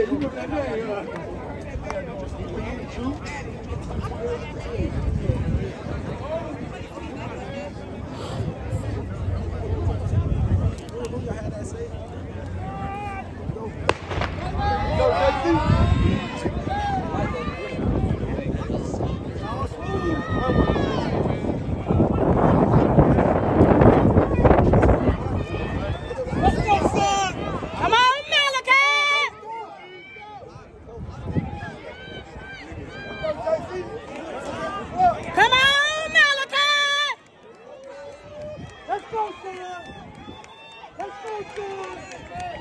you remember that name, uh, True. Go, JC. Come on, Malachi! Let's go, Sam! Let's go, Sam!